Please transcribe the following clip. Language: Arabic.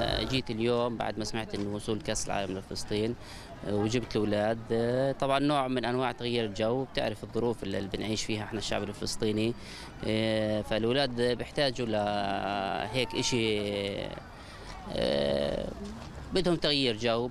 آه، جيت اليوم بعد ما سمعت إنه وصول كأس العالم لفلسطين آه، وجبت الأولاد. آه، طبعا نوع من أنواع تغيير الجو. بتعرف الظروف اللي بنعيش فيها إحنا الشعب الفلسطيني. فالأولاد بيحتاجوا لهيك شيء بدهم تغيير جو.